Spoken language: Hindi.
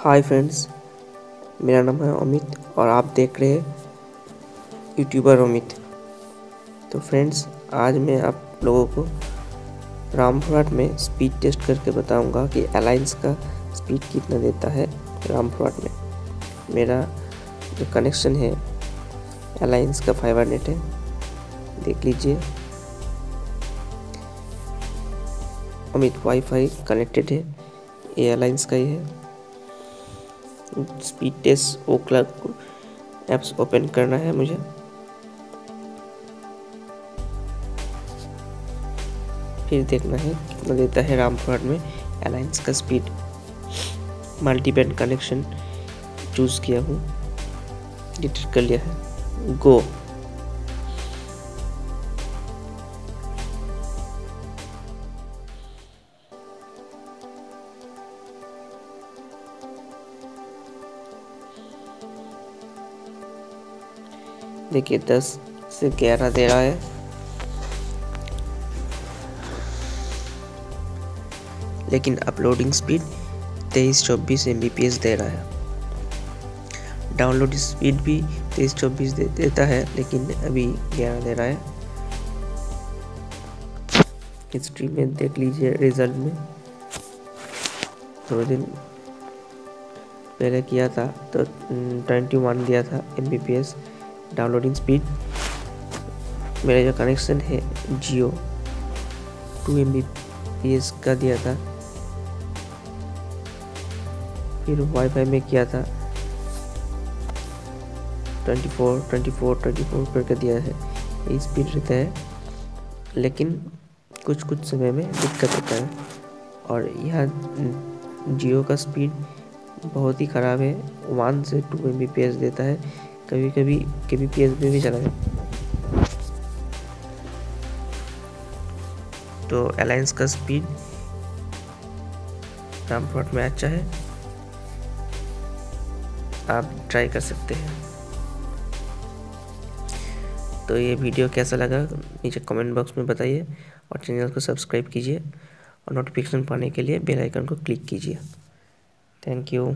हाय फ्रेंड्स मेरा नाम है अमित और आप देख रहे हैं यूट्यूबर अमित। तो फ्रेंड्स आज मैं आप लोगों को रामपुरहाट में स्पीड टेस्ट करके बताऊँगा कि अलायंस का स्पीड कितना देता है रामपुरहाट में। मेरा जो कनेक्शन है अलायंस का फाइबर नेट है, देख लीजिए। अमित वाईफाई कनेक्टेड है, ये अलायंस का ही है। Speed test Ookla apps open करना है मुझे। फिर देखना है, कितना देता है रामपुर में अलायंस का स्पीड मल्टीपैंड कनेक्शन चूज़ किया हूँ। डिटेक्ट कर लिया है। गो देखिए दस से ग्यारह दे रहा है। लेकिन अपलोडिंग स्पीड तेईस चौबीस एम दे रहा है। डाउनलोड स्पीड भी तेईस चौबीस दे, देता है लेकिन अभी ग्यारह दे रहा है। हिस्ट्री में देख लीजिए रिज़ल्ट में। थोड़े दिन पहले किया था तो ट्वेंटी वन दिया था एमबीपीएस। डाउनलोडिंग स्पीड मेरा जो कनेक्शन है जियो टू एम का दिया था। फिर वाईफाई में किया था। 24 24 24 करके दिया है। ये स्पीड रहता है। लेकिन कुछ कुछ समय में दिक्कत होता है। और यह जियो का स्पीड बहुत ही ख़राब है। वन से टू एम देता है। कभी कभी के बी पी एस भी चला जाए तो अलायंस का स्पीड रामपुरट में अच्छा है। आप ट्राई कर सकते हैं। तो ये वीडियो कैसा लगा, नीचे कमेंट बॉक्स में बताइए और चैनल को सब्सक्राइब कीजिए और नोटिफिकेशन पाने के लिए बेल आइकन को क्लिक कीजिए। Thank you